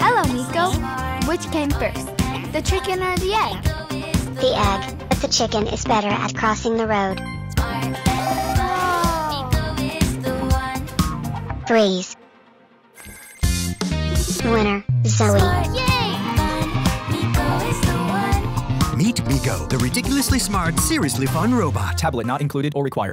Hello, Miko. Which came first, the chicken or the egg? The egg, but the chicken is better at crossing the road. Freeze. Winner, Zoe. Meet Miko, the ridiculously smart, seriously fun robot. Tablet not included or required.